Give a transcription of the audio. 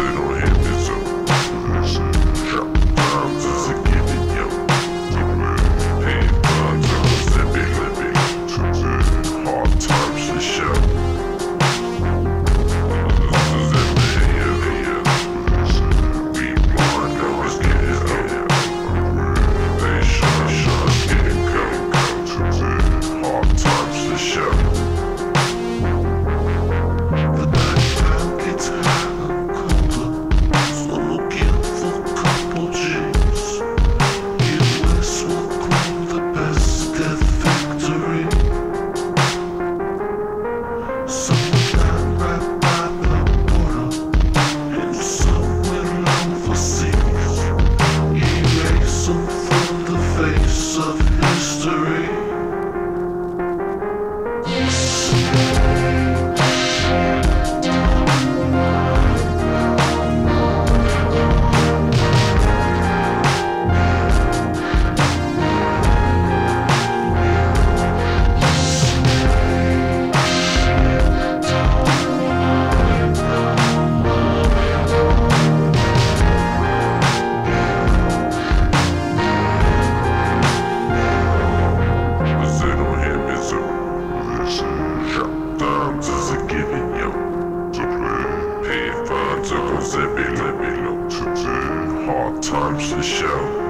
Crusader. Zibby, Libby, look to do hard times to show.